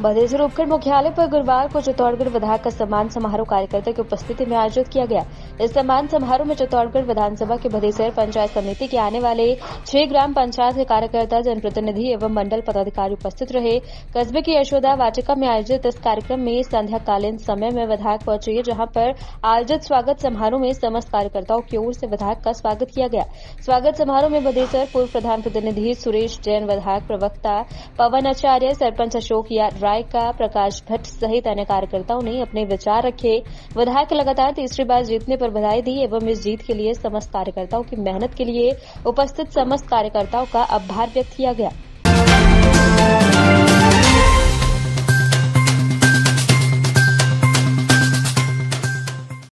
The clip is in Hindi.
बदेसर उपखंड मुख्यालय पर गुरुवार को चित्तौड़गढ़ विधायक का सम्मान समारोह कार्यकर्ता की उपस्थिति में आयोजित किया गया। इस सम्मान समारोह में चित्तौड़गढ़ विधानसभा के भदेसर पंचायत समिति के आने वाले छह ग्राम पंचायत के कार्यकर्ता, जनप्रतिनिधि एवं मंडल पदाधिकारी उपस्थित रहे। कस्बे की यशोदा वाटिका में आयोजित इस कार्यक्रम में संध्याकालीन समय में विधायक पहुँचे, जहाँ पर आयोजित स्वागत समारोह में समस्त कार्यकर्ताओं की ओर से विधायक का स्वागत किया गया। स्वागत समारोह में भदेसर पूर्व प्रधान प्रतिनिधि सुरेश जैन, विधायक प्रवक्ता पवन आचार्य, सरपंच अशोक राय का प्रकाश भट्ट सहित अन्य कार्यकर्ताओं ने अपने विचार रखे। विधायक लगातार तीसरी बार जीतने पर बधाई दी एवं इस जीत के लिए समस्त कार्यकर्ताओं की मेहनत के लिए उपस्थित समस्त कार्यकर्ताओं का आभार व्यक्त किया गया।